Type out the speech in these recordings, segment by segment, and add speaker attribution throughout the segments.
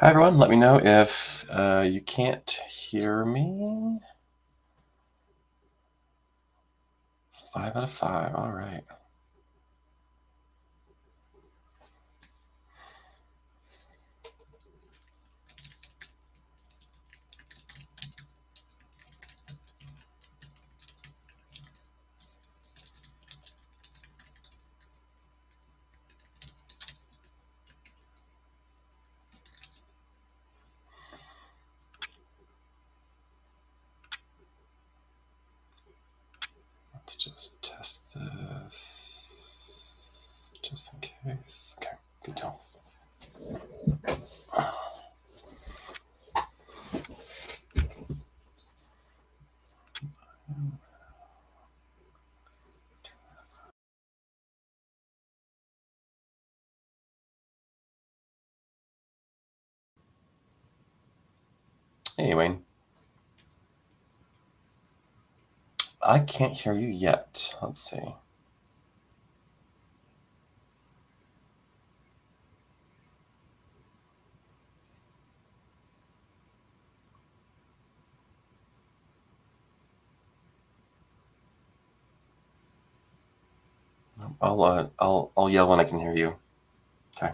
Speaker 1: Hi everyone, let me know if uh, you can't hear me. Five out of five, all right. Let's just test this just in case. Okay, good deal. Hey Wayne. I can't hear you yet. Let's see. I'll uh, I'll I'll yell when I can hear you. Okay.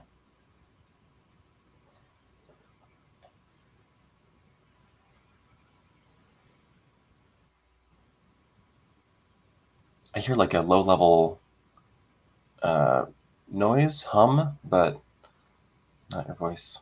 Speaker 1: I hear like a low level uh, noise, hum, but not your voice.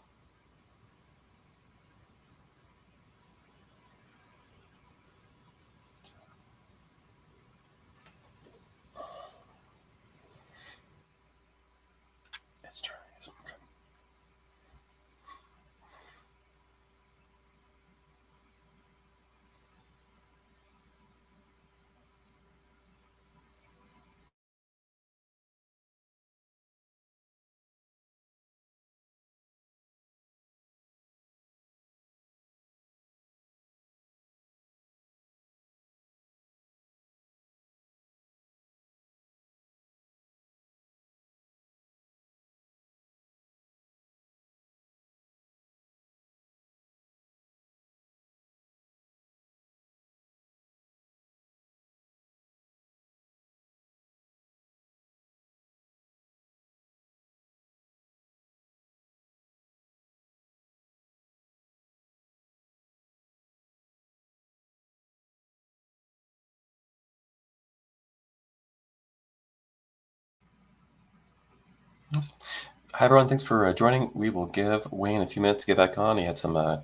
Speaker 1: Hi everyone, thanks for uh, joining. We will give Wayne a few minutes to get back on. He had some uh,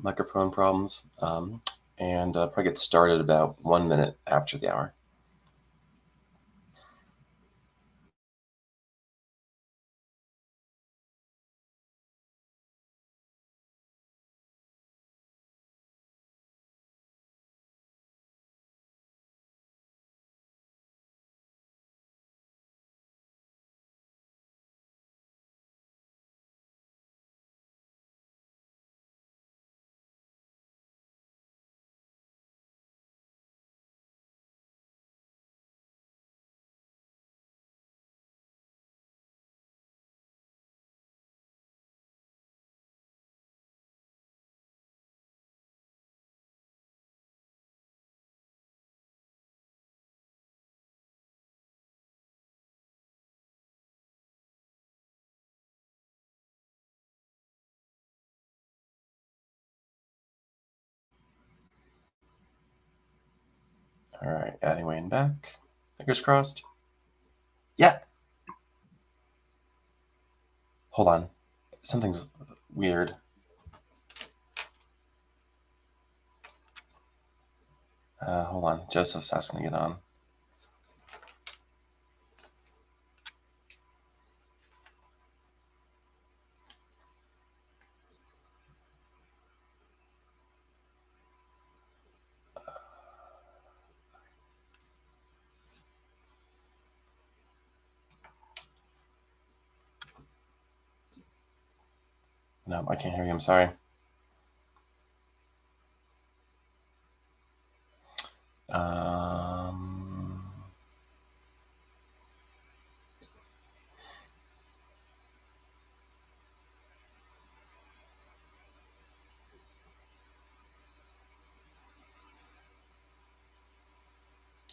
Speaker 1: microphone problems, um, and uh, probably get started about one minute after the hour. All right, adding Wayne back. Fingers crossed. Yeah. Hold on. Something's weird. Uh, hold on. Joseph's asking to get on. Um, I can't hear you. I'm sorry. Um,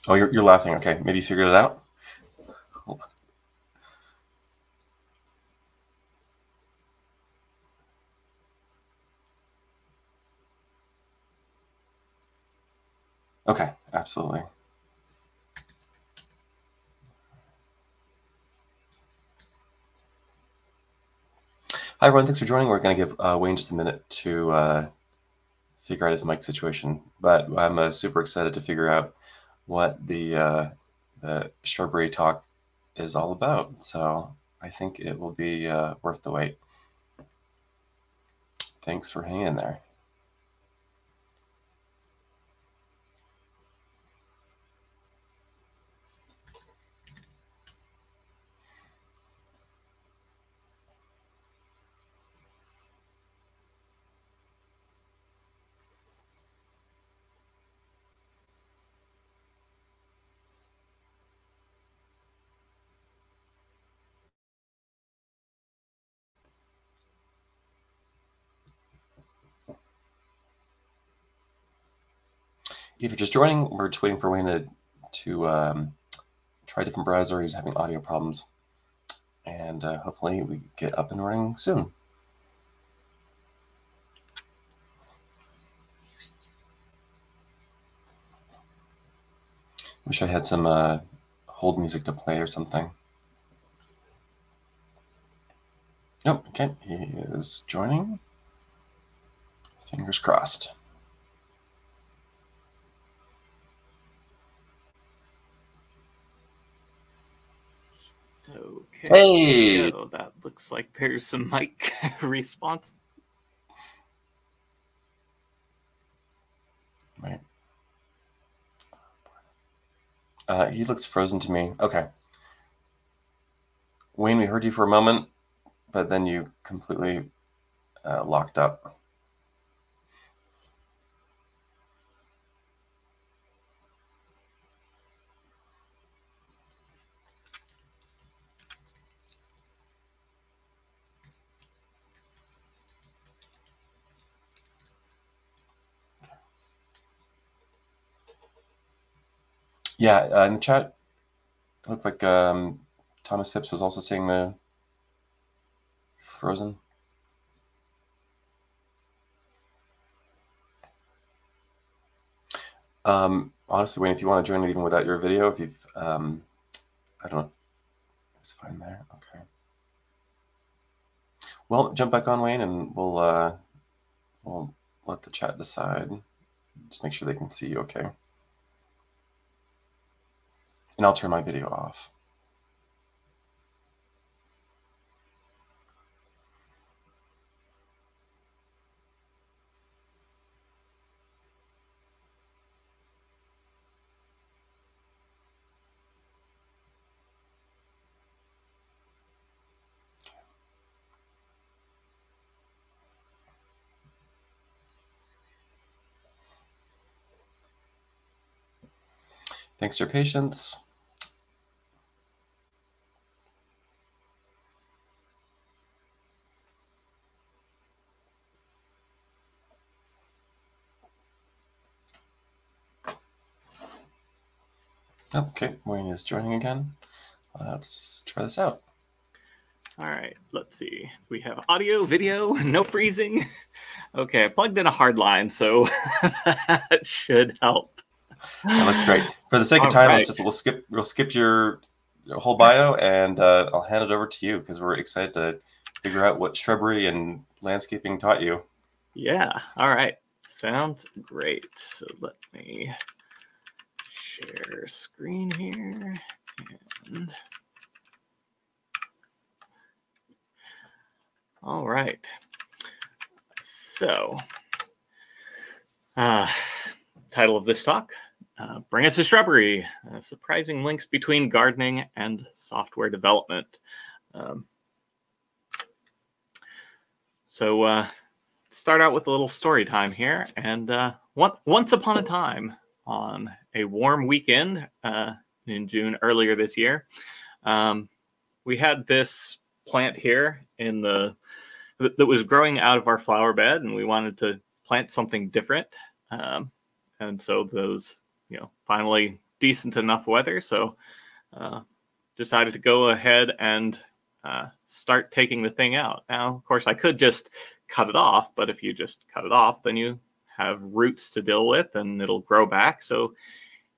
Speaker 1: oh, you're, you're laughing. Okay, maybe you figured it out. Okay, absolutely. Hi, everyone. Thanks for joining. We're going to give uh, Wayne just a minute to uh, figure out his mic situation, but I'm uh, super excited to figure out what the, uh, the shrubbery talk is all about. So I think it will be uh, worth the wait. Thanks for hanging there. If you're just joining, we're just waiting for Wayne to, to um, try a different browser. He's having audio problems. And uh, hopefully we get up and running soon. Wish I had some uh, hold music to play or something. Oh, okay, he is joining. Fingers crossed.
Speaker 2: Okay.
Speaker 1: Hey!
Speaker 2: So that looks like there's some mic response.
Speaker 1: Right. Uh, he looks frozen to me. Okay. Wayne, we heard you for a moment, but then you completely uh, locked up. Yeah, uh, in the chat, looked like um, Thomas Phipps was also saying the Frozen. Um, honestly, Wayne, if you want to join it even without your video, if you've, um, I don't know, it's fine there. Okay. Well, jump back on, Wayne, and we'll uh, we'll let the chat decide. Just make sure they can see you okay. And I'll turn my video off. Thanks for your patience. Is joining again. Let's try this out.
Speaker 2: All right, let's see. We have audio, video, no freezing. Okay, I plugged in a hard line, so that should help.
Speaker 1: That looks great. For the sake of time,
Speaker 2: right.
Speaker 1: let's just we'll skip we'll skip your your whole bio and uh, I'll hand it over to you because we're excited to figure out what shrubbery and landscaping taught you.
Speaker 2: Yeah, all right. Sounds great. So let me share screen here and all right. So, uh, title of this talk uh, Bring Us a Shrubbery uh, Surprising Links Between Gardening and Software Development. Um, so, uh, start out with a little story time here. And uh, once upon a time, on a warm weekend uh, in June earlier this year, um, we had this plant here in the that was growing out of our flower bed, and we wanted to plant something different. Um, and so those, you know, finally decent enough weather, so uh, decided to go ahead and uh, start taking the thing out. Now, of course, I could just cut it off, but if you just cut it off, then you have roots to deal with and it'll grow back. So,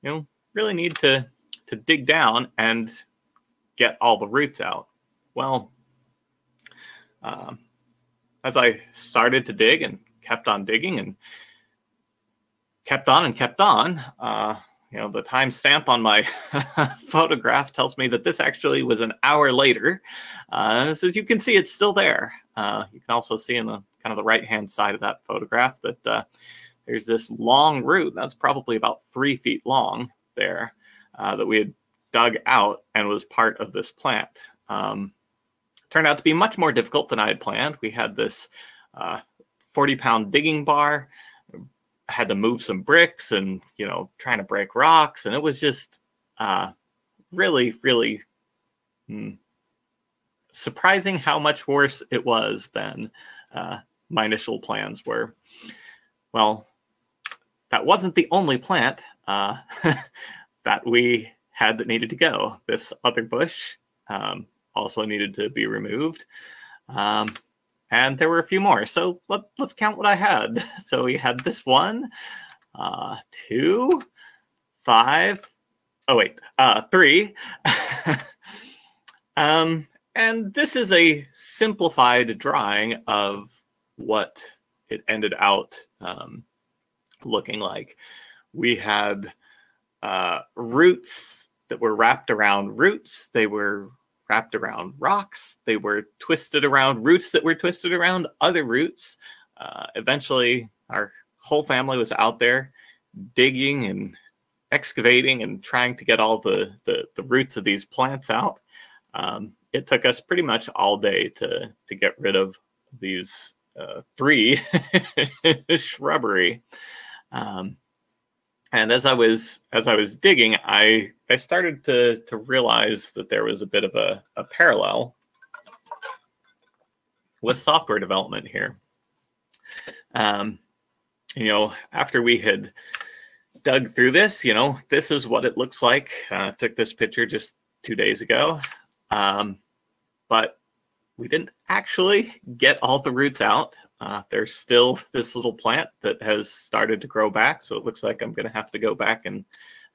Speaker 2: you know, really need to to dig down and get all the roots out. Well, um, as I started to dig and kept on digging and kept on and kept on, uh, you know, the timestamp on my photograph tells me that this actually was an hour later. Uh, as you can see, it's still there. Uh, you can also see in the kind of the right hand side of that photograph that uh, there's this long root that's probably about three feet long there uh, that we had dug out and was part of this plant. Um, turned out to be much more difficult than I had planned. We had this uh, 40 pound digging bar, had to move some bricks and, you know, trying to break rocks. And it was just uh, really, really hmm, surprising how much worse it was than uh, my initial plans were. Well, that wasn't the only plant uh, that we had that needed to go. This other bush um, also needed to be removed. Um, and there were a few more. So let, us count what I had. So we had this one, uh, two, five, oh wait, uh, three. um, and this is a simplified drawing of what it ended out um, looking like. We had uh, roots that were wrapped around roots. They were wrapped around rocks. They were twisted around roots that were twisted around other roots. Uh, eventually, our whole family was out there digging and excavating and trying to get all the, the, the roots of these plants out. Um, it took us pretty much all day to, to get rid of these uh, three shrubbery. Um, and as I was as I was digging, I I started to to realize that there was a bit of a, a parallel with software development here. Um, you know, after we had dug through this, you know, this is what it looks like. Uh, took this picture just two days ago, um, but we didn't actually get all the roots out. Uh, there's still this little plant that has started to grow back, so it looks like I'm going to have to go back and,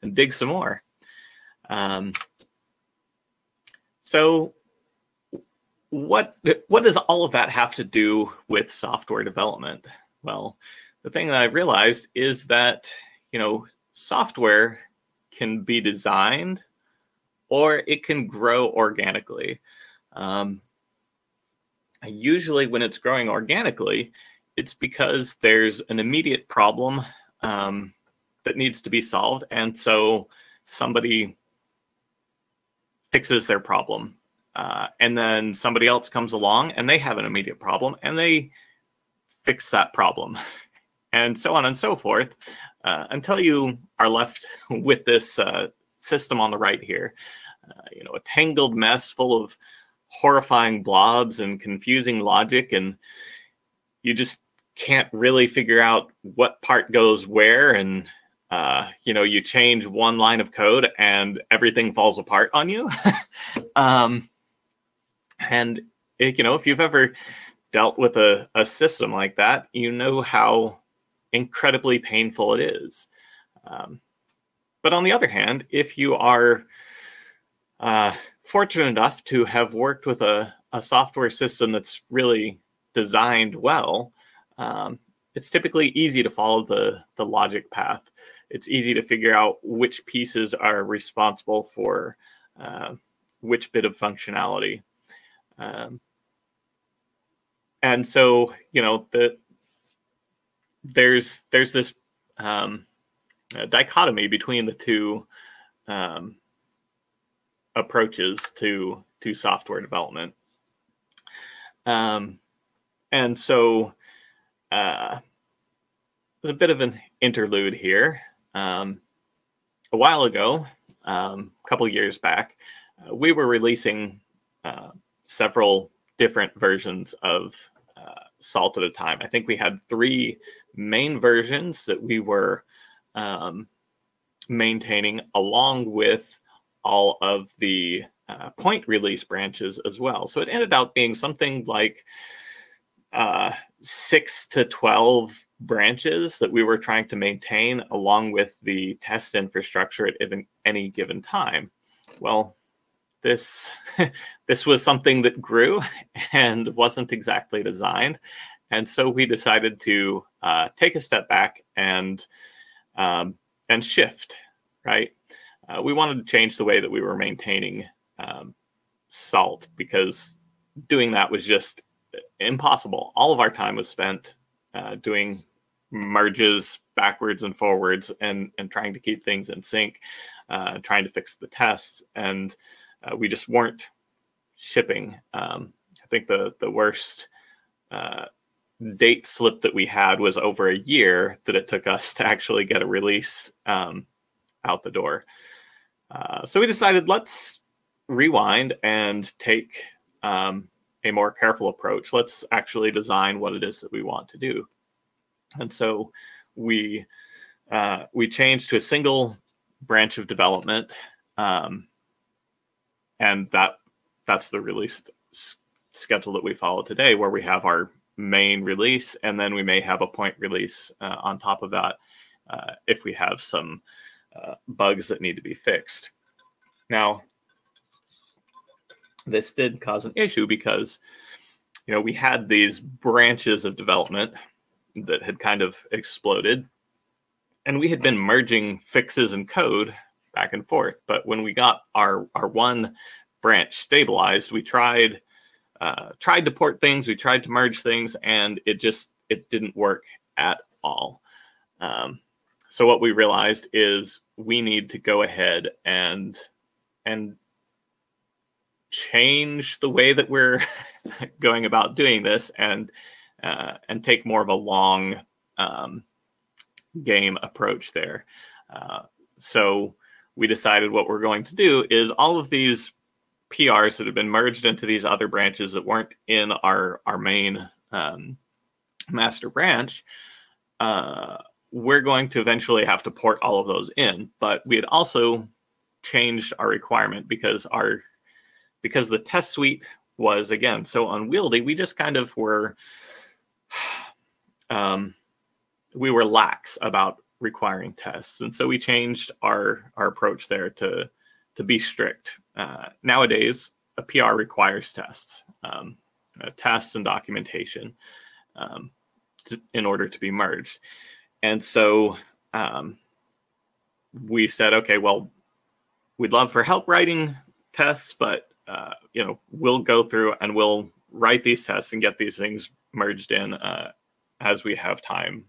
Speaker 2: and dig some more. Um, so what what does all of that have to do with software development? Well, the thing that I realized is that you know software can be designed or it can grow organically. Um, usually when it's growing organically, it's because there's an immediate problem um, that needs to be solved. And so somebody fixes their problem. Uh, and then somebody else comes along and they have an immediate problem and they fix that problem. And so on and so forth uh, until you are left with this uh, system on the right here. Uh, you know, a tangled mess full of horrifying blobs and confusing logic and you just can't really figure out what part goes where. And uh, you know you change one line of code and everything falls apart on you. Um, and it, you know if you've ever dealt with a, a system like that you know how incredibly painful it is. Um, but on the other hand if you are uh, fortunate enough to have worked with a, a software system that's really designed well, um, it's typically easy to follow the, the logic path. It's easy to figure out which pieces are responsible for uh, which bit of functionality. Um, and so, you know, the there's there's this um, dichotomy between the two um, approaches to to software development. Um, and so uh, there's a bit of an interlude here. Um, a while ago, um, a couple years back, uh, we were releasing uh, several different versions of uh, Salt at a time. I think we had three main versions that we were um, maintaining along with all of the uh, point release branches as well. So it ended up being something like uh, six to 12 branches that we were trying to maintain along with the test infrastructure at even, any given time. Well, this this was something that grew and wasn't exactly designed, and so we decided to uh, take a step back and um, and shift. Right, uh, we wanted to change the way that we were maintaining um, salt because doing that was just impossible. All of our time was spent uh, doing merges backwards and forwards and and trying to keep things in sync, uh, trying to fix the tests, and uh, we just weren't shipping. Um, I think the the worst uh, date slip that we had was over a year that it took us to actually get a release um, out the door. Uh, so we decided let's rewind and take um, a more careful approach. Let's actually design what it is that we want to do. And so we uh, we changed to a single branch of development, um, and that that's the release schedule that we follow today, where we have our main release, and then we may have a point release uh, on top of that uh, if we have some bugs that need to be fixed. Now, this did cause an issue because you know we had these branches of development that had kind of exploded and we had been merging fixes and code back and forth but when we got our our one branch stabilized we tried uh, tried to port things we tried to merge things and it just it didn't work at all um, so what we realized is we need to go ahead and and change the way that we're going about doing this and uh, and take more of a long um, game approach there. Uh, so we decided what we're going to do is all of these PRs that have been merged into these other branches that weren't in our our main um, master branch. Uh, we're going to eventually have to port all of those in, but we had also changed our requirement because our because the test suite was again so unwieldy we just kind of were um, we were lax about requiring tests. And so we changed our our approach there to to be strict. Uh, nowadays a pr requires tests um, uh, tests and documentation um, to, in order to be merged and so um, we said okay well we'd love for help writing tests but uh, you know, we'll go through and we'll write these tests and get these things merged in uh, as we have time.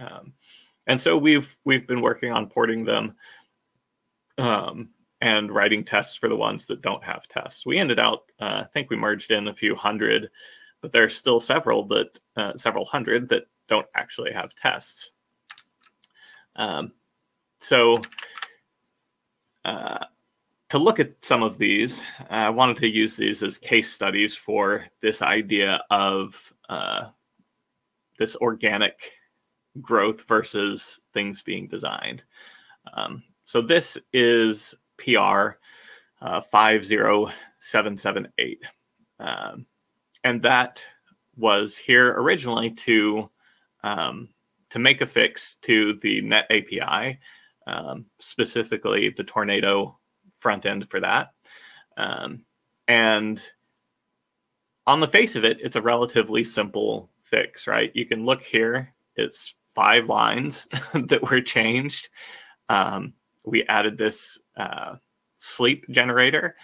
Speaker 2: Um, and so we've we've been working on porting them um, and writing tests for the ones that don't have tests. We ended out, uh, I think we merged in a few hundred, but there's still several that uh, several hundred that don't actually have tests. Um, so uh, to look at some of these, I wanted to use these as case studies for this idea of uh, this organic growth versus things being designed. Um, so this is PR uh, 50778. Um, and that was here originally to um, to make a fix to the Net API, um, specifically the Tornado front end for that. Um, and on the face of it, it's a relatively simple fix, right? You can look here, it's five lines that were changed. Um, we added this uh, sleep generator,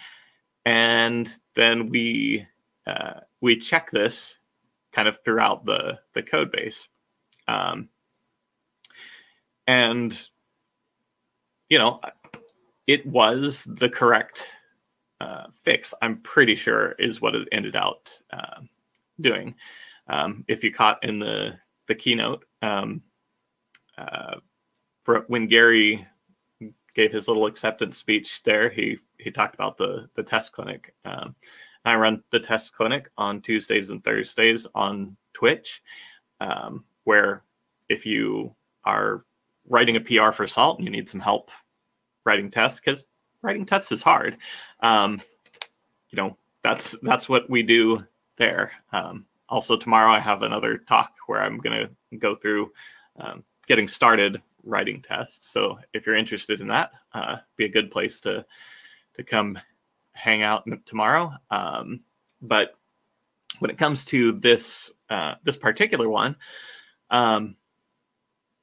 Speaker 2: and then we uh, we check this kind of throughout the the code base. Um, and you know, it was the correct uh, fix. I'm pretty sure is what it ended out uh, doing. Um, if you caught in the the keynote, um, uh, for when Gary gave his little acceptance speech there, he he talked about the the test clinic. Um, I run the test clinic on Tuesdays and Thursdays on Twitch, um, where if you are writing a PR for Salt and you need some help writing tests, because writing tests is hard. Um, you know, that's that's what we do there. Um, also, tomorrow I have another talk where I'm going to go through um, getting started writing tests. So if you're interested in that, uh, be a good place to to come hang out tomorrow. Um, but when it comes to this uh, this particular one, um,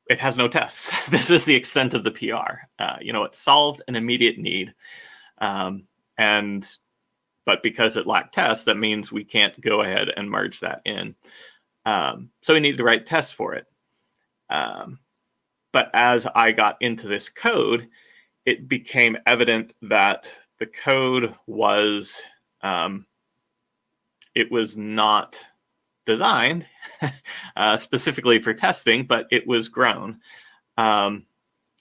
Speaker 2: it has no tests. this is the extent of the PR. Uh, you know, it solved an immediate need, um, and but because it lacked tests, that means we can't go ahead and merge that in. Um, so we need to write tests for it. Um, but as I got into this code, it became evident that the code was um, it was not designed uh, specifically for testing, but it was grown. Um,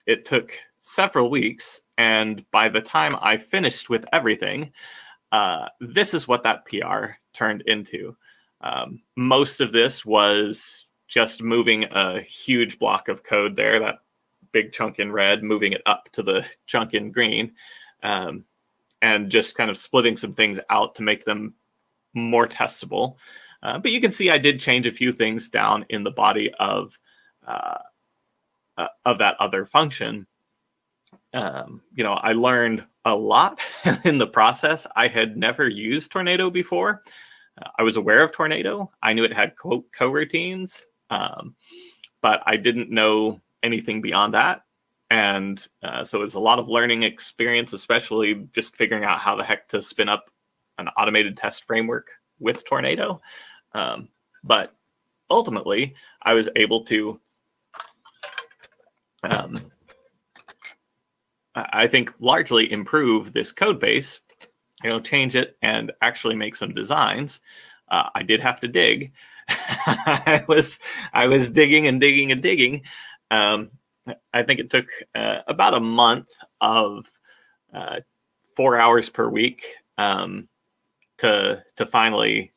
Speaker 2: it took several weeks, and by the time I finished with everything, uh, this is what that PR turned into. Um, most of this was just moving a huge block of code there, that big chunk in red, moving it up to the chunk in green, um, and just kind of splitting some things out to make them more testable. Uh, but you can see I did change a few things down in the body of uh, uh, of that other function. Um, you know, I learned a lot in the process. I had never used Tornado before. Uh, I was aware of Tornado. I knew it had co- coroutines, um, but I didn't know anything beyond that. And uh, so it was a lot of learning experience, especially just figuring out how the heck to spin up an automated test framework with Tornado. Um, but ultimately, I was able to, um, I think, largely improve this code base, you know, change it and actually make some designs. Uh, I did have to dig. I was I was digging and digging and digging. Um, I think it took uh, about a month of uh, four hours per week um, to to finally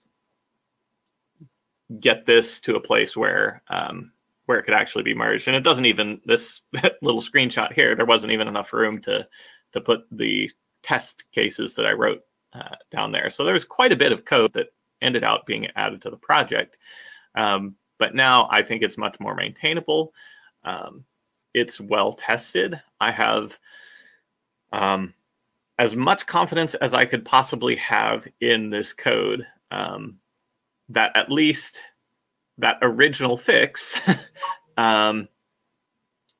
Speaker 2: get this to a place where um, where it could actually be merged. And it doesn't even this little screenshot here. There wasn't even enough room to to put the test cases that I wrote uh, down there. So there was quite a bit of code that ended out being added to the project. Um, but now I think it's much more maintainable. Um, it's well tested. I have um, as much confidence as I could possibly have in this code um, that at least that original fix um,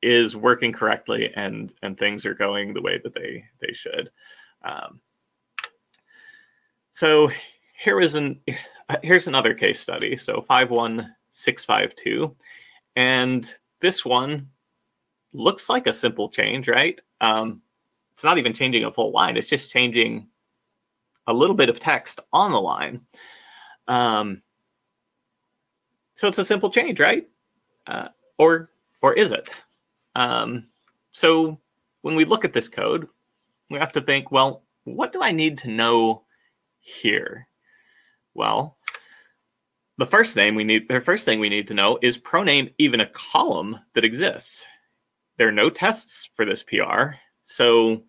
Speaker 2: is working correctly and and things are going the way that they they should. Um, so here is an here's another case study. So five one six five two, and this one looks like a simple change, right? Um, it's not even changing a full line; it's just changing a little bit of text on the line. Um, so it's a simple change, right? Uh, or or is it? Um, so when we look at this code, we have to think, well, what do I need to know here? Well, the first name we need, the first thing we need to know is proname even a column that exists. There are no tests for this PR, so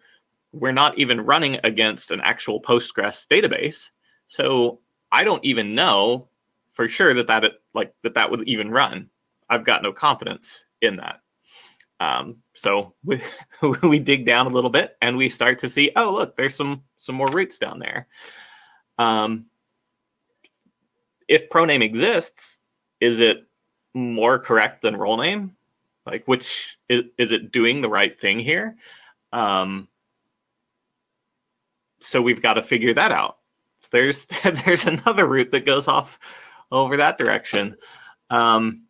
Speaker 2: we're not even running against an actual Postgres database. So I don't even know for sure that that like that that would even run. I've got no confidence in that. Um, so we we dig down a little bit and we start to see, oh look, there's some some more roots down there. Um, if proname exists, is it more correct than role name? Like, which is, is it doing the right thing here? Um, so we've got to figure that out. There's there's another route that goes off over that direction. Um,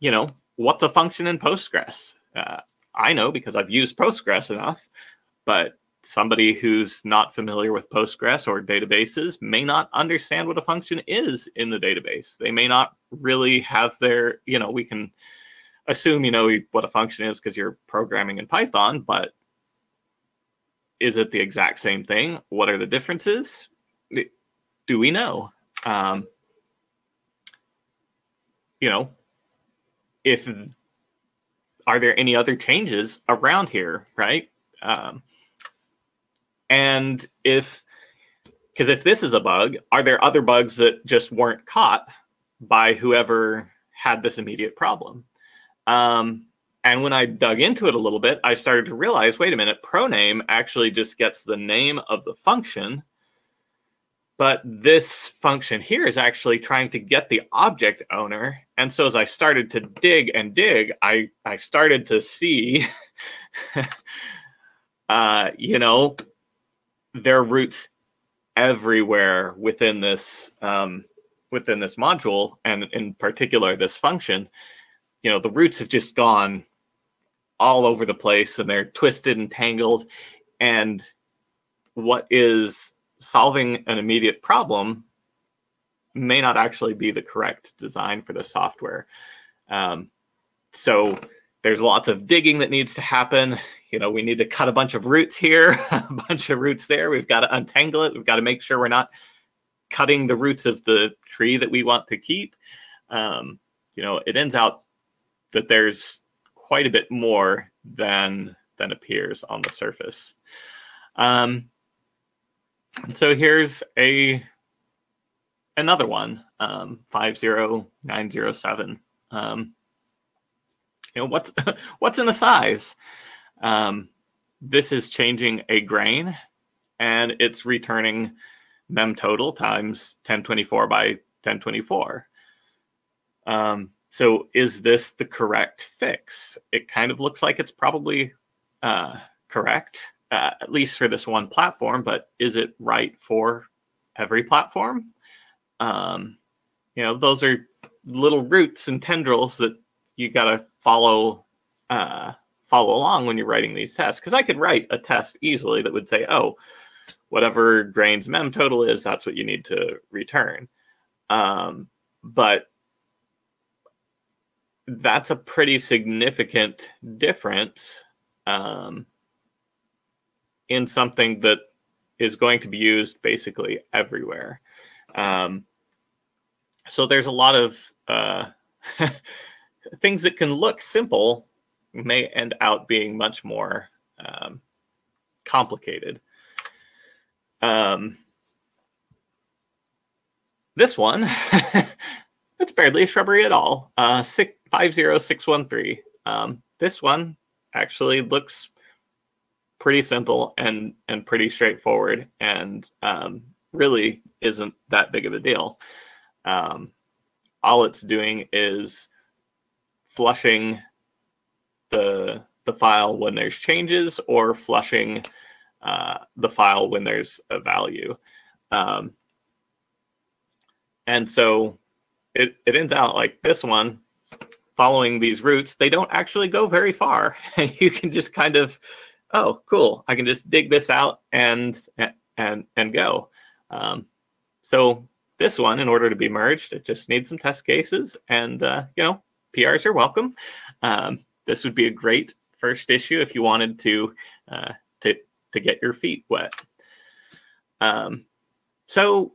Speaker 2: you know, what's a function in Postgres? Uh, I know because I've used Postgres enough, but somebody who's not familiar with Postgres or databases may not understand what a function is in the database. They may not really have their, you know, we can assume you know what a function is because you're programming in Python, but is it the exact same thing? What are the differences? Do we know? Um, you know, if are there any other changes around here, right? Um, and if, because if this is a bug, are there other bugs that just weren't caught by whoever had this immediate problem? Um, and when I dug into it a little bit, I started to realize, wait a minute, proname actually just gets the name of the function. But this function here is actually trying to get the object owner. And so as I started to dig and dig, I, I started to see, uh, you know, there are roots everywhere within this um, within this module, and in particular this function. You know, the roots have just gone all over the place, and they're twisted and tangled. And what is solving an immediate problem may not actually be the correct design for the software. Um, so there's lots of digging that needs to happen. You know, we need to cut a bunch of roots here, a bunch of roots there. We've got to untangle it. We've got to make sure we're not cutting the roots of the tree that we want to keep. Um, you know, it ends out that there's quite a bit more than than appears on the surface. Um, so here's a another one, um, 50907. Um, you know, what's what's in the size? Um, this is changing a grain and it's returning mem total times 1024 by 1024. Um, so is this the correct fix? It kind of looks like it's probably uh, correct, uh, at least for this one platform, but is it right for every platform? Um, you know, those are little roots and tendrils that you got to follow uh, follow along when you're writing these tests. Because I could write a test easily that would say, oh, whatever grains mem total is, that's what you need to return. Um, but that's a pretty significant difference um, in something that is going to be used basically everywhere. Um, so there's a lot of uh, things that can look simple may end out being much more um, complicated. Um, this one, it's barely a shrubbery at all. Uh, six, 50613. Um, this one actually looks pretty simple and and pretty straightforward and um, really isn't that big of a deal. Um, all it's doing is flushing the the file when there's changes or flushing uh, the file when there's a value. Um, and so it, it ends out like this one following these routes, they don't actually go very far. And you can just kind of, oh, cool, I can just dig this out and and and go. Um, so this one, in order to be merged, it just needs some test cases, and uh, you know, PRs are welcome. Um, this would be a great first issue if you wanted to uh, to to get your feet wet. Um, so,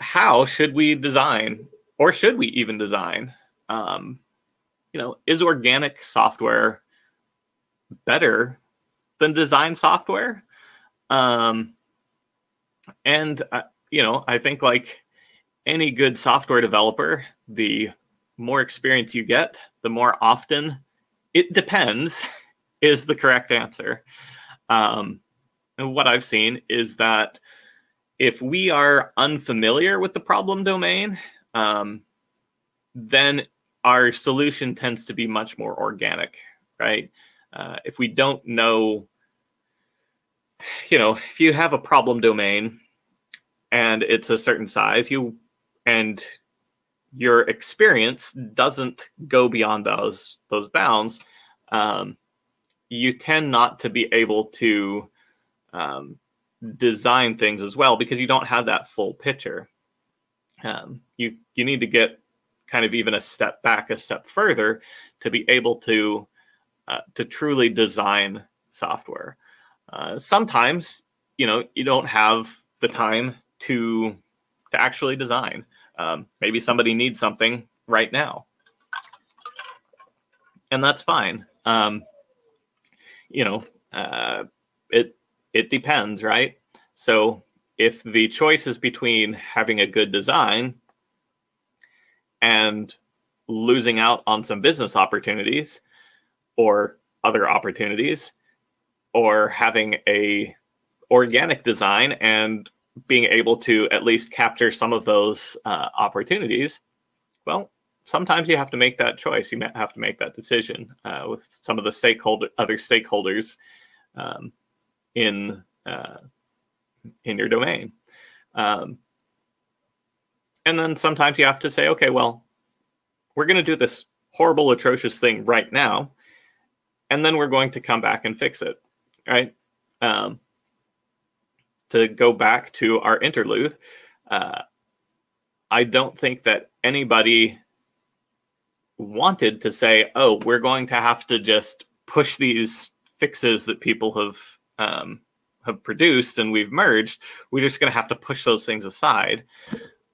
Speaker 2: how should we design, or should we even design? Um, you know, is organic software better than design software? Um, and uh, you know, I think like any good software developer, the more experience you get, the more often it depends is the correct answer. Um, and what I've seen is that if we are unfamiliar with the problem domain, um, then our solution tends to be much more organic, right? Uh, if we don't know, you know, if you have a problem domain and it's a certain size, you and your experience doesn't go beyond those those bounds, um, you tend not to be able to um, design things as well because you don't have that full picture. Um, you you need to get kind of even a step back, a step further, to be able to uh, to truly design software. Uh, sometimes you know you don't have the time to to actually design. Um, maybe somebody needs something right now. and that's fine. Um, you know, uh, it it depends, right? So if the choice is between having a good design and losing out on some business opportunities or other opportunities or having a organic design and being able to at least capture some of those uh, opportunities well sometimes you have to make that choice. You have to make that decision uh, with some of the stakeholder other stakeholders um, in uh, in your domain. Um, and then sometimes you have to say okay well we're going to do this horrible atrocious thing right now and then we're going to come back and fix it right? Um, to go back to our interlude uh, i don't think that anybody wanted to say oh we're going to have to just push these fixes that people have um, have produced and we've merged. We're just going to have to push those things aside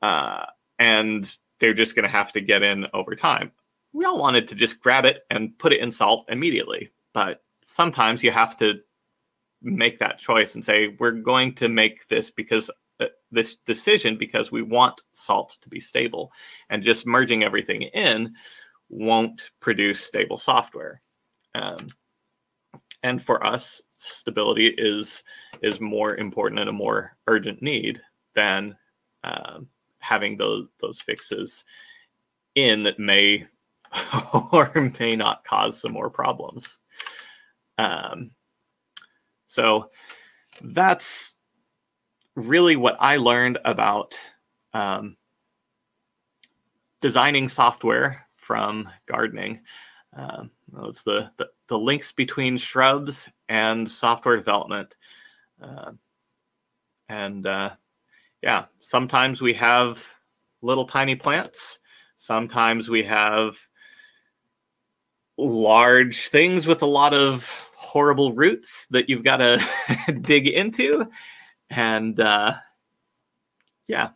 Speaker 2: uh, and they're just going to have to get in over time we all wanted to just grab it and put it in salt immediately but sometimes you have to make that choice and say we're going to make this because uh, this decision because we want salt to be stable and just merging everything in won't produce stable software. Um, and for us stability is is more important and a more urgent need than um, having those those fixes in that may or may not cause some more problems um, so that's really what I learned about um, designing software from gardening. Um, those the, the, the links between shrubs and software development. Uh, and uh, yeah, sometimes we have little tiny plants. Sometimes we have large things with a lot of horrible roots that you've got to dig into. And uh, yeah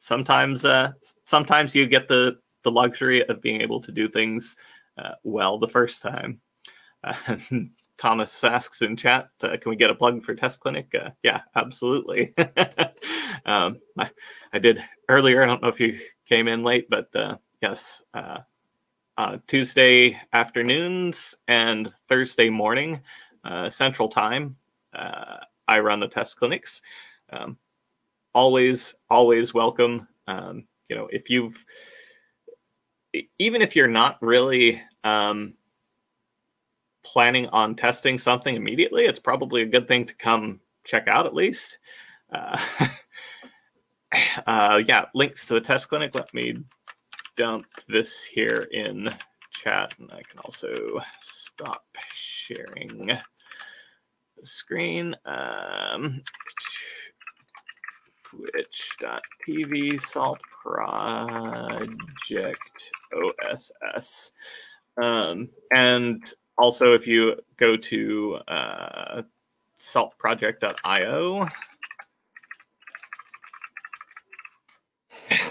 Speaker 2: sometimes uh, sometimes you get the the luxury of being able to do things uh, well the first time. Uh, thomas asks in chat uh, can we get a plug for test clinic? Uh, yeah absolutely. Um, I, I, did earlier i don't know if you came in late but yes uh, Tuesday afternoons and Thursday morning, uh, Central Time. Uh, I run the test clinics. Um, always, always welcome. Um, you know, if you've, even if you're not really um, planning on testing something immediately, it's probably a good thing to come check out at least. Uh, uh, yeah, links to the test clinic. Let me dump this here in chat and I can also stop sharing the screen. Um, twitch.tv salt project OSS. Um, and also if you go to uh, saltproject.io,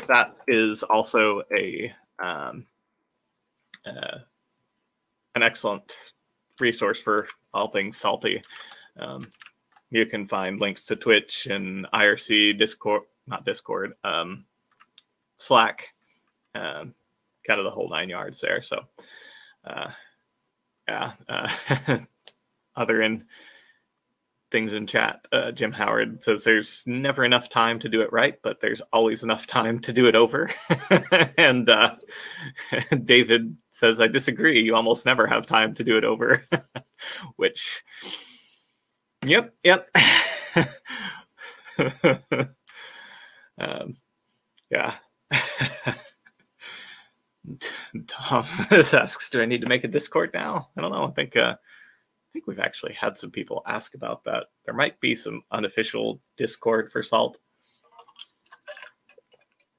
Speaker 2: that is also a um, uh, an excellent resource for all things salty. Um, you can find links to Twitch and IRC, Discord, not Discord, um, Slack, um, kind of the whole nine yards there. So, uh, yeah, uh, other in things in chat. Uh, Jim Howard says there's never enough time to do it right, but there's always enough time to do it over. and uh, David says, I disagree. You almost never have time to do it over, which, yep, yep. um, yeah. Tom asks, do I need to make a Discord now? I don't know. I think uh, think we've actually had some people ask about that. There might be some unofficial Discord for Salt.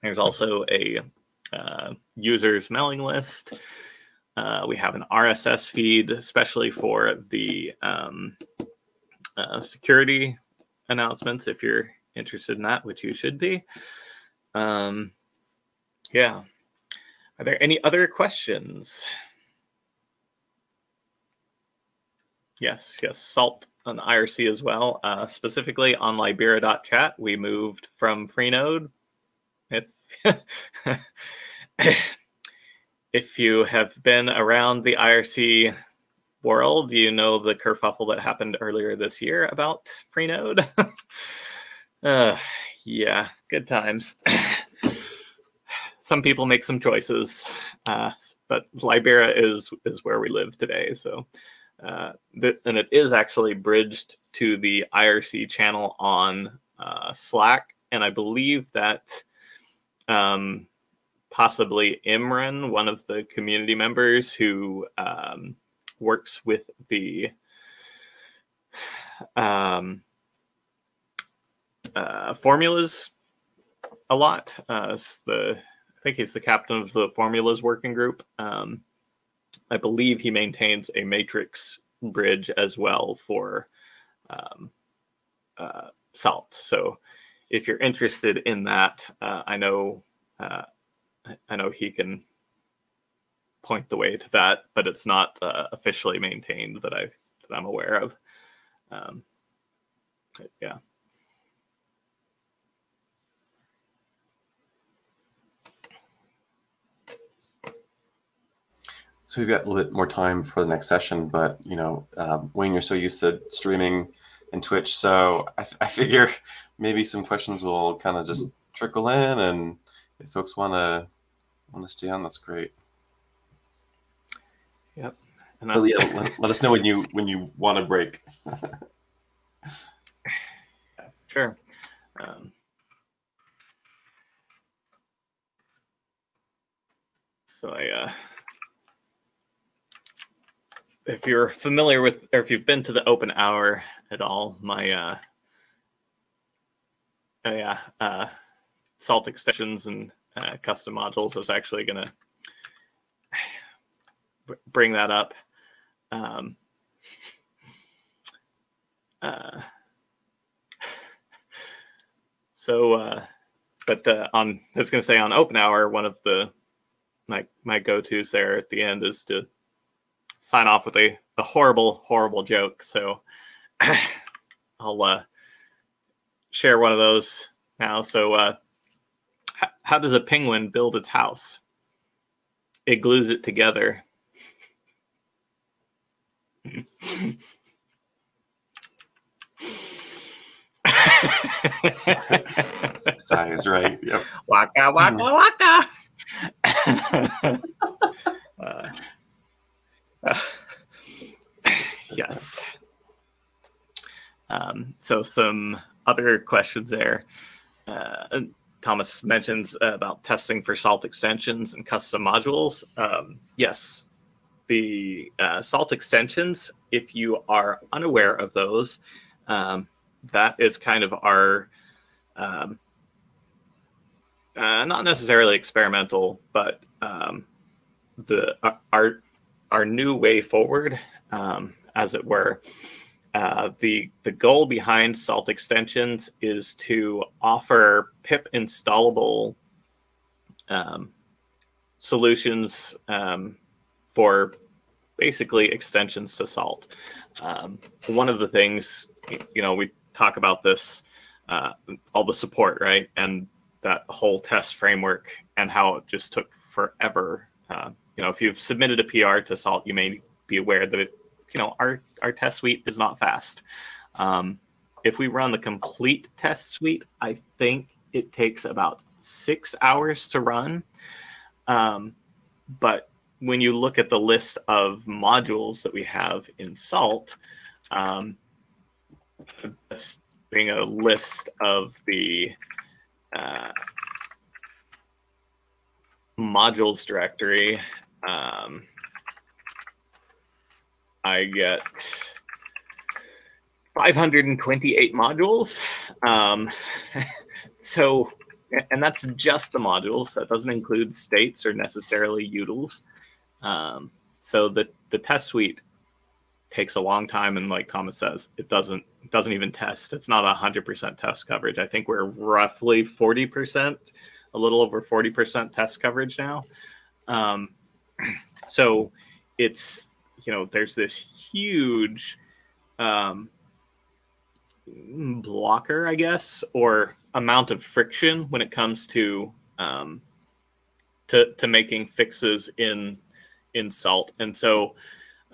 Speaker 2: There's also a uh, users mailing list. Uh, we have an RSS feed, especially for the um, uh, security announcements, if you're interested in that, which you should be. Um, yeah. Are there any other questions? Yes, yes, Salt on IRC as well. Uh, specifically on Libera.chat, we moved from Freenode. If if you have been around the IRC world, you know the kerfuffle that happened earlier this year about Freenode. uh, yeah, good times. some people make some choices, uh, but Libera is is where we live today. So uh, th- and it is actually bridged to the IRC channel on uh, Slack, and I believe that um, possibly Imran, one of the community members who um, works with the um, uh, formulas a lot. Uh, the I think he's the captain of the formulas working group. Um, I believe he maintains a matrix bridge as well for um, uh, salt. So if you're interested in that, uh, I know uh, I know he can point the way to that, but it's not uh, officially maintained that I that I'm aware of. Um, yeah.
Speaker 1: So we've got a little bit more time for the next session, but you know, um, Wayne, you're so used to streaming and Twitch, so I, I figure maybe some questions will kind of just trickle in, and if folks want to want to stay on, that's great.
Speaker 2: Yep.
Speaker 1: And yeah, let, let, us know when you when you want to break.
Speaker 2: sure. Um, so I. Uh, if you're familiar with, or if you've been to the open hour at all, my uh, oh yeah, uh, salt extensions and uh, custom modules is actually going to bring that up. Um, uh, so, uh, but uh, on I was going to say on open hour, one of the my my go tos there at the end is to sign off with a, a horrible, horrible joke. So I'll uh, share one of those now. So, uh, h- how does a penguin build its house? It glues it together.
Speaker 1: Size right. Yep.
Speaker 2: Waka waka waka. uh, yes. Um, so some other questions there. Uh, Thomas mentions about testing for salt extensions and custom modules. Um, yes, the uh, salt extensions, if you are unaware of those, um, that is kind of our um, uh, not necessarily experimental, but um, the uh, our our new way forward, um, as it were. Uh, the the goal behind Salt Extensions is to offer pip installable um, solutions um, for basically extensions to Salt. Um, one of the things, you know, we talk about this, uh, all the support, right, and that whole test framework, and how it just took forever uh, you know, if you've submitted a PR to Salt, you may be aware that it, you know, our our test suite is not fast. Um, if we run the complete test suite, I think it takes about six hours to run. Um, but when you look at the list of modules that we have in Salt, um, being a list of the uh, modules directory, um, I get 528 modules. Um, so, and that's just the modules. That doesn't include states or necessarily utils. Um, so the the test suite takes a long time, and like Thomas says, it doesn't it doesn't even test. It's not hundred percent test coverage. I think we're roughly forty percent, a little over forty percent test coverage now. Um, so it's you know there's this huge um, blocker, I guess, or amount of friction when it comes to um, to to making fixes in in Salt. And so,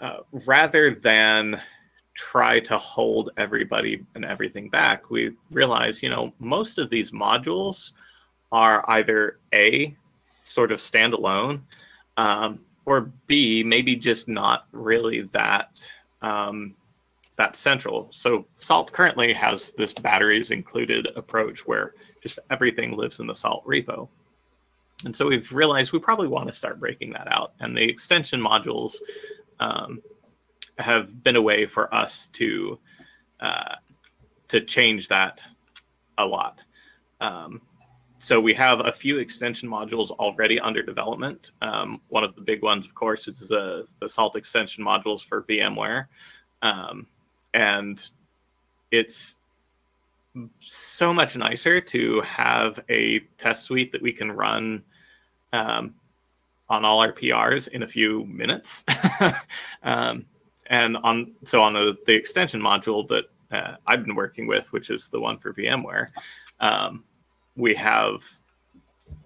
Speaker 2: uh, rather than try to hold everybody and everything back, we realize, you know, most of these modules are either a sort of standalone, um, or b maybe just not really that um, that central. So Salt currently has this batteries included approach where just everything lives in the Salt repo. And so we've realized we probably want to start breaking that out. And the extension modules um, have been a way for us to uh, to change that a lot. Um, so we have a few extension modules already under development. Um, one of the big ones, of course, is the, the SALT extension modules for VMware. Um, and it's so much nicer to have a test suite that we can run um, on all our PRs in a few minutes. um, and on so on the, the extension module that uh, I've been working with, which is the one for VMware, um, we have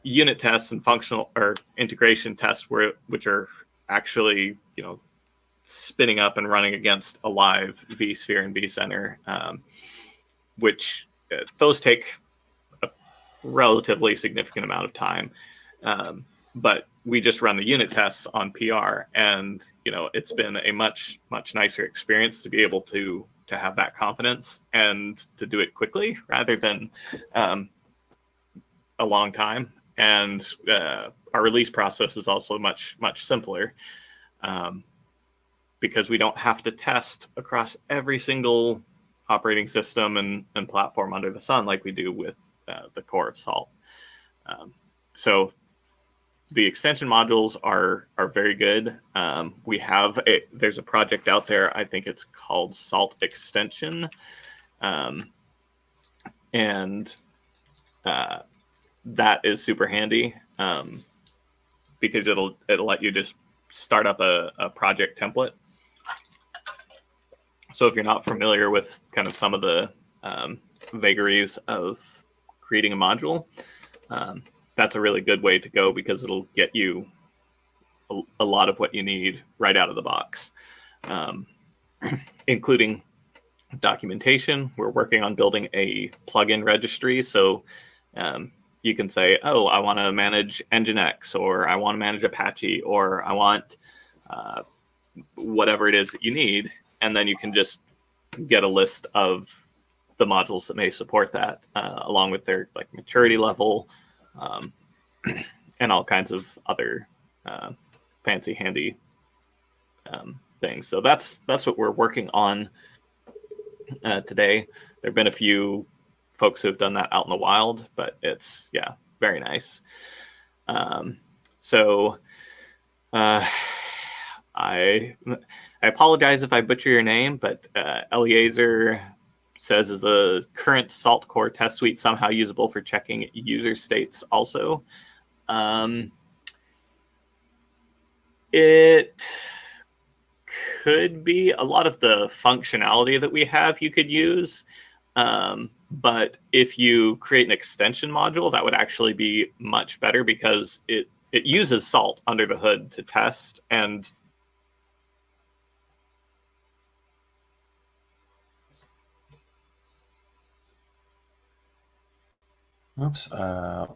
Speaker 2: unit tests and functional or integration tests where which are actually you know spinning up and running against a live vSphere and vCenter, um, which uh, those take a relatively significant amount of time. Um, but we just run the unit tests on PR, and you know it's been a much much nicer experience to be able to to have that confidence and to do it quickly rather than um, a long time. And uh, our release process is also much much simpler um, because we don't have to test across every single operating system and, and platform under the sun like we do with uh, the core of Salt. Um, so the extension modules are are very good. Um, we have a there's a project out there. I think it's called Salt Extension, um, and uh, that is super handy um, because it'll it'll let you just start up a, a project template. So if you're not familiar with kind of some of the um, vagaries of creating a module, um, that's a really good way to go because it'll get you a, a lot of what you need right out of the box, um, including documentation. We're working on building a plugin registry. So um, you can say, oh, I want to manage Nginx, or I want to manage Apache, or I want uh, whatever it is that you need. And then you can just get a list of the modules that may support that, uh, along with their like maturity level, um, and all kinds of other uh, fancy handy um, things. So that's that's what we're working on uh, today. There have been a few folks who have done that out in the wild, but it's yeah, very nice. Um, so uh, I I apologize if I butcher your name, but uh, Eliezer says is the current Salt Core test suite somehow usable for checking user states also. Um, it could be a lot of the functionality that we have you could use. Um, but if you create an extension module, that would actually be much better because it, it uses salt under the hood to test and
Speaker 1: Oops. Uh,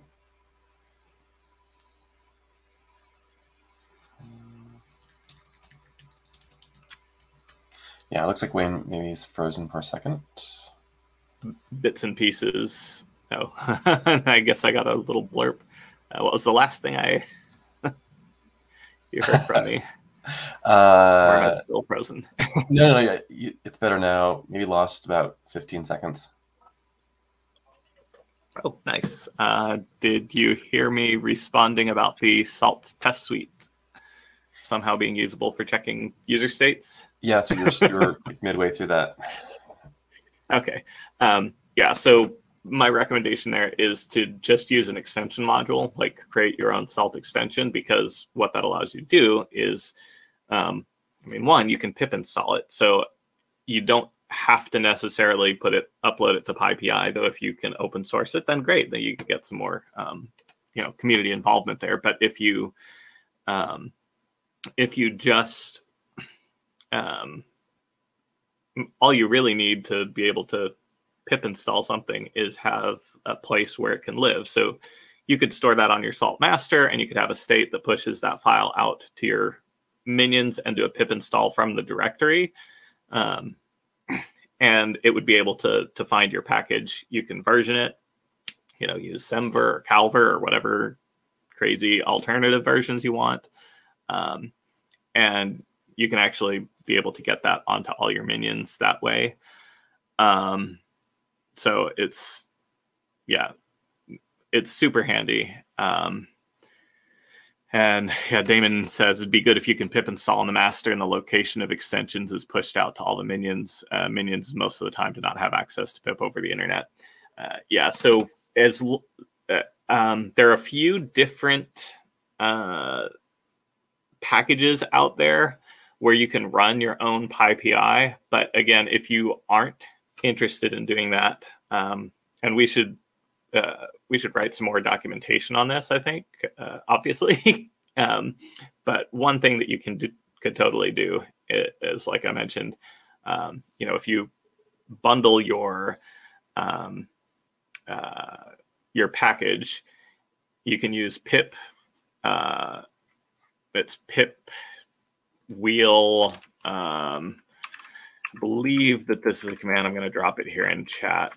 Speaker 1: yeah, it looks like Wayne maybe he's frozen for a second.
Speaker 2: Bits and pieces. Oh, I guess I got a little blurb. Uh, what was the last thing I you heard from me?
Speaker 1: uh,
Speaker 2: still frozen.
Speaker 1: no, no, no, yeah, it's better now. Maybe lost about 15 seconds.
Speaker 2: Oh, nice. Uh, did you hear me responding about the Salt test suite somehow being usable for checking user states?
Speaker 1: Yeah, so you're, you're midway through that.
Speaker 2: Okay. Um, yeah, so my recommendation there is to just use an extension module, like create your own Salt extension, because what that allows you to do is, um, I mean, one, you can pip install it. So you don't have to necessarily put it upload it to PyPI. Though if you can open source it, then great. Then you can get some more um, you know community involvement there. But if you um, if you just um, all you really need to be able to pip install something is have a place where it can live. So you could store that on your salt master and you could have a state that pushes that file out to your minions and do a pip install from the directory. Um, and it would be able to, to find your package. You can version it, you know, use Semver or Calver or whatever crazy alternative versions you want. Um, and you can actually be able to get that onto all your minions that way. Um, so it's, yeah, it's super handy. Um, and yeah, Damon says it'd be good if you can pip install on the master and the location of extensions is pushed out to all the minions. Uh, minions most of the time do not have access to pip over the internet. Uh, yeah, so as uh, um, there are a few different uh, packages out there where you can run your own PyPI. But again, if you aren't interested in doing that, um, and we should uh, we should write some more documentation on this. I think, uh, obviously, um, but one thing that you can do, could totally do is, like I mentioned, um, you know, if you bundle your um, uh, your package, you can use pip. Uh, it's pip wheel. Um, believe that this is a command. I'm going to drop it here in chat.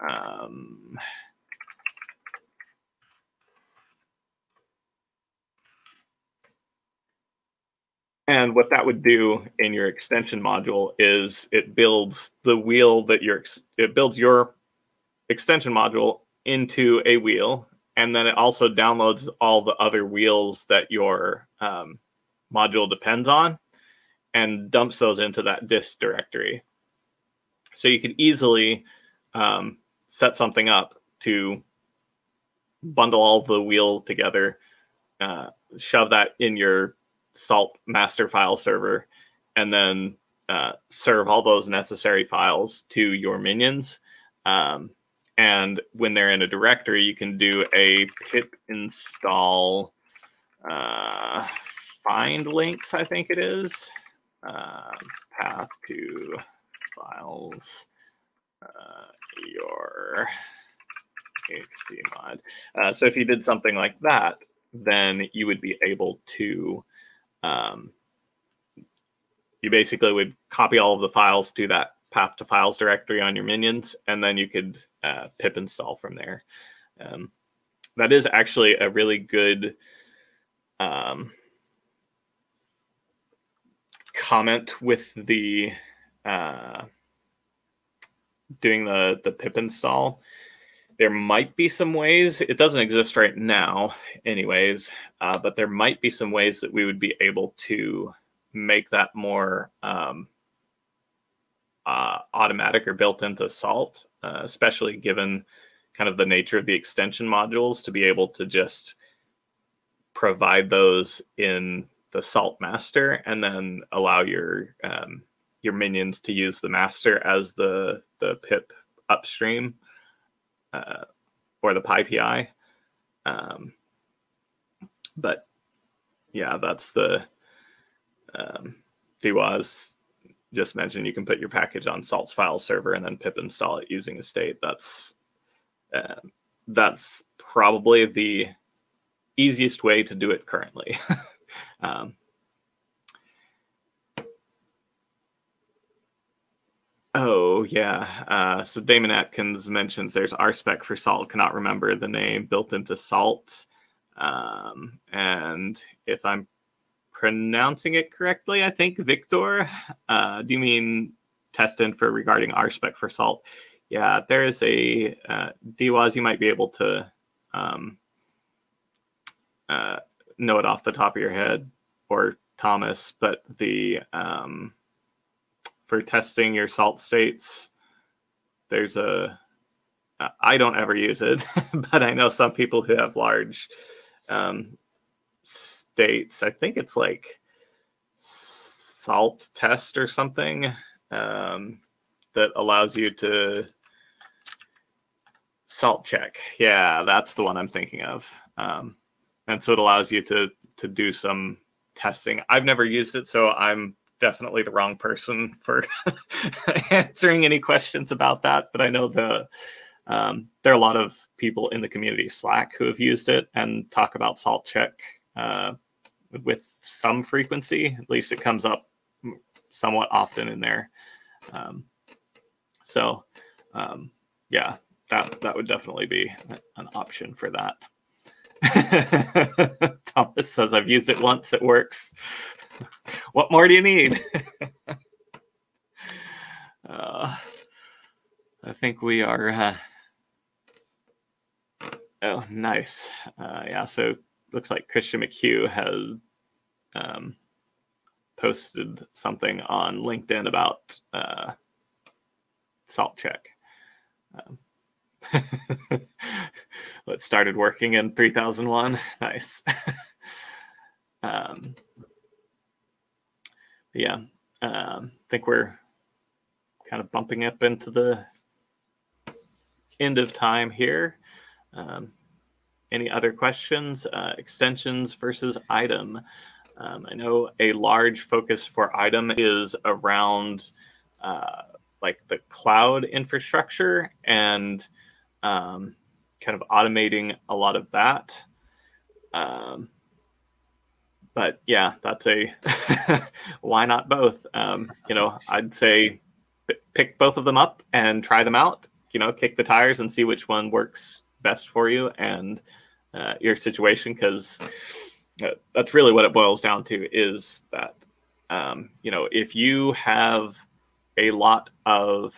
Speaker 2: Um, And what that would do in your extension module is it builds the wheel that your it builds your extension module into a wheel, and then it also downloads all the other wheels that your um, module depends on, and dumps those into that dist directory. So you can easily um, set something up to bundle all the wheel together, uh, shove that in your salt master file server and then uh, serve all those necessary files to your minions. Um, and when they're in a directory, you can do a pip install uh, find links, I think it is. Uh, path to files uh, your htmod. Uh, so if you did something like that, then you would be able to um, you basically would copy all of the files to that path to files directory on your minions, and then you could uh, pip install from there. Um, that is actually a really good um, comment with the uh, doing the the pip install. There might be some ways it doesn't exist right now anyways uh, but there might be some ways that we would be able to make that more um, uh, automatic or built into salt uh, especially given kind of the nature of the extension modules to be able to just provide those in the salt master and then allow your um, your minions to use the master as the the pip upstream uh, or the PyPI. Um, but yeah, that's the um, DWAS just mentioned. You can put your package on Salt's file server and then pip install it using a state. That's uh, that's probably the easiest way to do it currently. um, Oh yeah. Uh, so Damon Atkins mentions there's RSpec for Salt. Cannot remember the name built into Salt. Um, and if I'm pronouncing it correctly, I think Victor. Uh, do you mean test for regarding RSpec for Salt? Yeah, there is a uh, DWAS. You might be able to um, uh, know it off the top of your head, or Thomas, but the um, for testing your salt states. There's a I don't ever use it, but I know some people who have large um, states. I think it's like salt test or something. Um, that allows you to salt check. Yeah, that's the one I'm thinking of. Um, and so it allows you to to do some testing. I've never used it, so I'm definitely the wrong person for answering any questions about that. But I know the um, there are a lot of people in the community Slack who have used it and talk about salt check uh, with some frequency. At least it comes up somewhat often in there. Um, so um, yeah, that that would definitely be an option for that. Thomas says, I've used it once, it works. what more do you need? uh, I think we are. Uh... Oh, nice. Uh, yeah, so looks like Christian McHugh has um, posted something on LinkedIn about uh, salt check. Um, what started working in 3001 nice. Um, yeah um, i think we're kind of bumping up into the end of time here. Um, any other questions? Uh, extensions versus Idem. Um, i know a large focus for Idem is around uh, like the cloud infrastructure and um, kind of automating a lot of that. Um, but yeah, that's a why not both? Um, you know, I'd say pick both of them up and try them out. You know, kick the tires and see which one works best for you and uh, your situation, because uh, that's really what it boils down to. Is that um, you know, if you have a lot of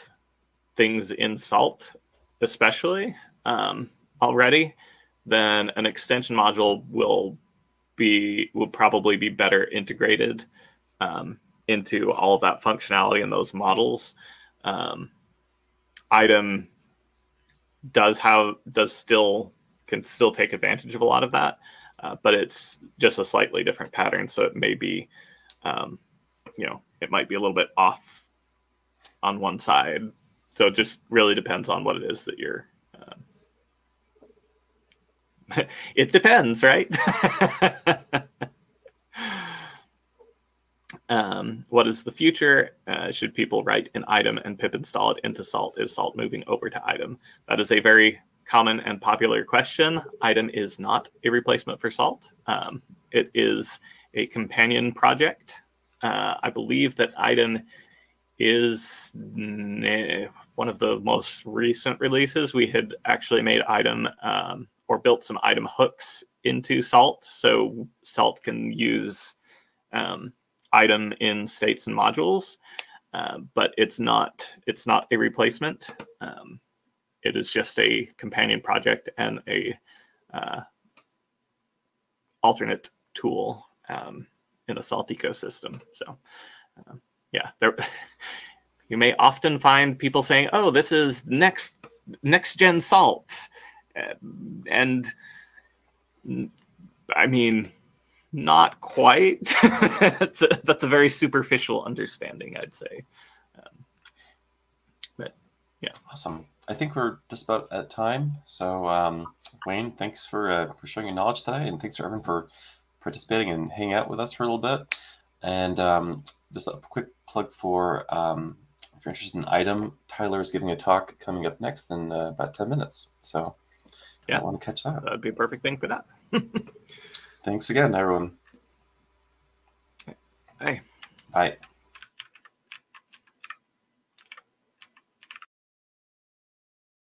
Speaker 2: things in salt especially um, already, then an extension module will be will probably be better integrated um, into all of that functionality in those models. Um, Idem does have does still can still take advantage of a lot of that, uh, but it's just a slightly different pattern. So it may be, um, you know, it might be a little bit off on one side so it just really depends on what it is that you're. Uh... it depends, right? um, what is the future? Uh, should people write an Idem and pip install it into Salt? Is Salt moving over to Idem? That is a very common and popular question. Idem is not a replacement for Salt. Um, it is a companion project. Uh, I believe that Idem is one of the most recent releases. We had actually made Idem um, or built some Idem hooks into Salt, so Salt can use um, Idem in states and modules, uh, but it's not it's not a replacement. Um, it is just a companion project and a uh, alternate tool um, in the Salt ecosystem. So. Uh, yeah, there. you may often find people saying, "Oh, this is next next gen salt," and I mean, not quite. that's a, that's a very superficial understanding, I'd say. Um, but yeah,
Speaker 1: awesome. I think we're just about at time. So um, Wayne, thanks for uh, for showing your knowledge today, and thanks everyone for participating and hanging out with us for a little bit. And um, just a quick plug for um, if you're interested in Idem, Tyler is giving a talk coming up next in uh, about 10 minutes. So yeah, I want to catch that.
Speaker 2: That would be a perfect thing for that.
Speaker 1: Thanks again, everyone.
Speaker 2: Hey.
Speaker 1: Bye.